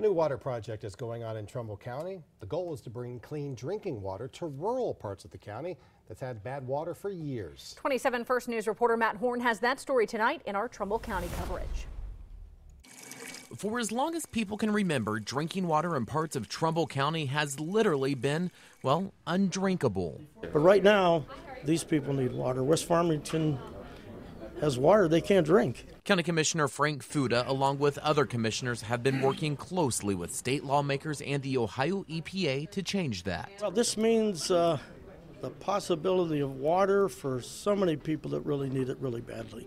A new water project is going on in Trumbull County. The goal is to bring clean drinking water to rural parts of the county that's had bad water for years. 27 First News reporter Matt Horn has that story tonight in our Trumbull County coverage. For as long as people can remember, drinking water in parts of Trumbull County has literally been, well, undrinkable. But right now, these people need water. West Farmington has water they can't drink. County Commissioner Frank Fuda, along with other commissioners, have been working closely with state lawmakers and the Ohio EPA to change that. Well, this means uh, the possibility of water for so many people that really need it really badly.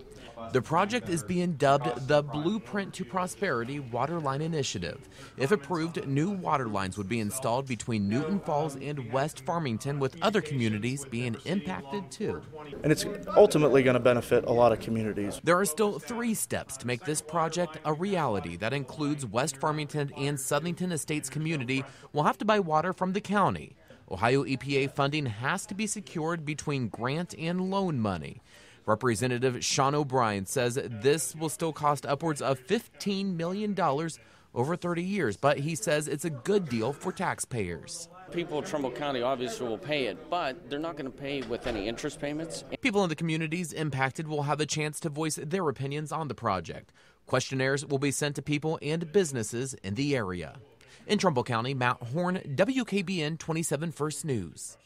The project is being dubbed the Blueprint to Prosperity Waterline Initiative. If approved, new water lines would be installed between Newton Falls and West Farmington, with other communities being impacted too. And it's ultimately going to benefit a lot of communities. There are still three steps to make this project a reality. That includes West Farmington and Southington Estates community will have to buy water from the county. Ohio EPA funding has to be secured between grant and loan money. Representative Sean O'Brien says this will still cost upwards of $15 million over 30 years, but he says it's a good deal for taxpayers. People of Trumbull County obviously will pay it, but they're not going to pay with any interest payments. People in the communities impacted will have a chance to voice their opinions on the project. Questionnaires will be sent to people and businesses in the area. In Trumbull County, Matt Horn, WKBN 27 First News.